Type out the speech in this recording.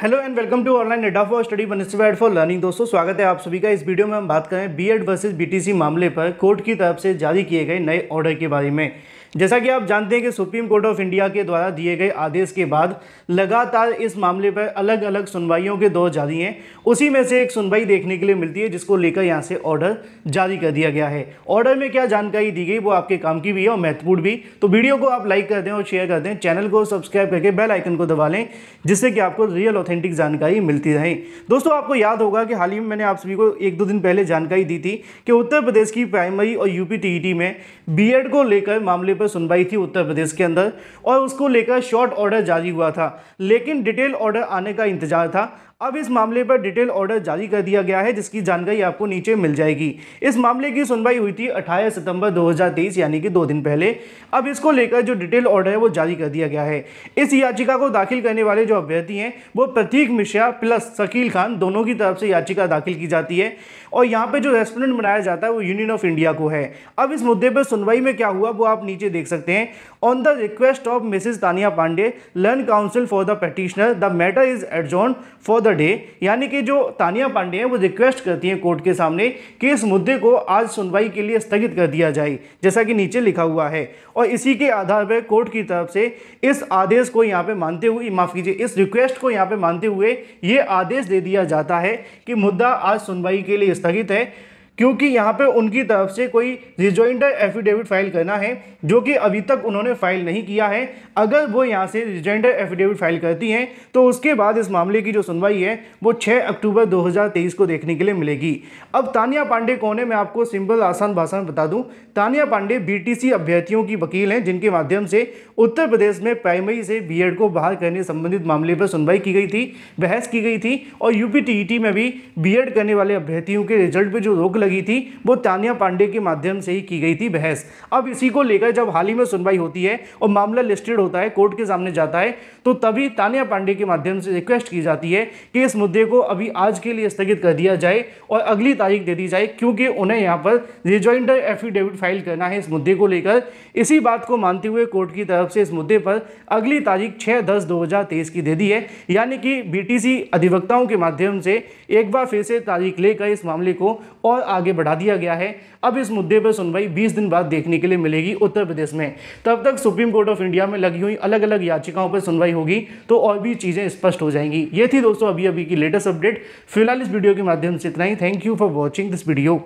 Hello and welcome to online Adda for study बनस्टैड for learning दोस्तों, स्वागत है आप सभी का। इस वीडियो में हम बात करें बीएड वर्सेस बीटीसी मामले पर। कोर्ट की तरफ़ से जारी किए गए नए ऑर्डर के बारे में। जैसा कि आप जानते हैं कि सुप्रीम कोर्ट ऑफ़ इंडिया के द्वारा दिए गए आदेश के बाद लगातार इस मामले पर अलग अलग सुनवाइयों के दौर जारी हैं। उसी में से एक सुनवाई देखने के लिए मिलती है, जिसको लेकर यहाँ से ऑर्डर जारी कर दिया गया है। ऑर्डर में क्या जानकारी दी गई, वो आपके काम की भी है और महत्वपूर्ण भी। तो वीडियो को आप लाइक कर दें और शेयर कर दें। चैनल को सब्सक्राइब करके बेल आइकन को दबा लें, जिससे कि आपको रियल ऑथेंटिक जानकारी मिलती रहे। दोस्तों, आपको याद होगा कि हाल ही में मैंने आप सभी को एक दो दिन पहले जानकारी दी थी कि उत्तर प्रदेश की प्राइमरी और यूपी टीईटी में बीएड को लेकर मामले पर सुनवाई थी उत्तर प्रदेश के अंदर और उसको लेकर शॉर्ट ऑर्डर जारी हुआ था, लेकिन डिटेल ऑर्डर आने का इंतज़ार था। अब इस मामले पर डिटेल ऑर्डर जारी कर दिया गया है, जिसकी जानकारी आपको नीचे मिल जाएगी। इस मामले की सुनवाई हुई थी 28 सितंबर 2023 यानी कि दो दिन पहले। अब इसको लेकर जो डिटेल ऑर्डर है, वो जारी कर दिया गया है। इस याचिका को दाखिल करने वाले जो अभ्यर्थी हैं, वो प्रतीक मिश्रा प्लस शकील खान, दोनों की तरफ़ से याचिका दाखिल की जाती है। और यहाँ पे जो रेस्टोरेंट बनाया जाता है, वो यूनियन ऑफ़ इंडिया को है। अब इस मुद्दे पर सुनवाई में क्या हुआ, वो आप नीचे देख सकते हैं। On the request of Mrs Tania Pandey learned counsel for the petitioner the matter is adjourned for the day यानी कि जो तानिया पांडे हैं, वो रिक्वेस्ट करती हैं कोर्ट के सामने कि इस मुद्दे को आज सुनवाई के लिए स्थगित कर दिया जाए, जैसा कि नीचे लिखा हुआ है। और इसी के आधार पर कोर्ट की तरफ़ से इस आदेश को यहाँ पे मानते हुए, माफ़ कीजिए, इस रिक्वेस्ट को यहाँ पे मानते हुए ये आदेश दे दिया जाता है कि मुद्दा आज सुनवाई के लिए स्थगित है। क्योंकि यहाँ पे उनकी तरफ़ से कोई रिजॉइंडर एफिडेविट फ़ाइल करना है, जो कि अभी तक उन्होंने फ़ाइल नहीं किया है। अगर वो यहाँ से रिजॉइंडर एफिडेविट फ़ाइल करती हैं तो उसके बाद इस मामले की जो सुनवाई है, वो 6 अक्टूबर 2023 को देखने के लिए मिलेगी। अब तानिया पांडे कौन है, मैं आपको सिंपल, आसान भाषा में बता दूँ। तानिया पांडे बीटीसी अभ्यर्थियों की वकील हैं, जिनके माध्यम से उत्तर प्रदेश में प्राइमरी से बी को बाहर करने संबंधित मामले पर सुनवाई की गई थी, बहस की गई थी, और यूपी में भी बी करने वाले अभ्यर्थियों के रिज़ल्ट पर जो रोक लगी थी, वो तानिया पांडे के माध्यम से ही की गई थी बहस। अब इसी को लेकर जब हाल ही में सुनवाई होती है और मामला लिस्टेड होता है, कोर्ट के सामने जाता है तो तभी तानिया पांडे के माध्यम से रिक्वेस्ट की जाती है कि इस मुद्दे को अभी आज के लिए स्थगित कर दिया जाए और अगली तारीख दे दी जाए, क्योंकि उन्हें यहाँ पर रिजॉइंडर एफिडेविट फ़ाइल करना है इस मुद्दे को लेकर। इसी बात को मानते हुए कोर्ट की तरफ़ से इस मुद्दे पर अगली तारीख छः दस दो की दे दी है। यानी कि बीटीसी अधिवक्ताओं के माध्यम से एक बार फिर से तारीख लेकर इस मामले को और आगे बढ़ा दिया गया है। अब इस मुद्दे पर सुनवाई 20 दिन बाद देखने के लिए मिलेगी उत्तर प्रदेश में। तब तक सुप्रीम कोर्ट ऑफ़ इंडिया में लगी हुई अलग अलग याचिकाओं पर सुनवाई होगी तो और भी चीज़ें स्पष्ट हो जाएँगी। ये थी दोस्तों अभी अभी की लेटेस्ट अपडेट फ़िलहाल इस वीडियो के माध्यम से इतना ही। Thank you for watching this video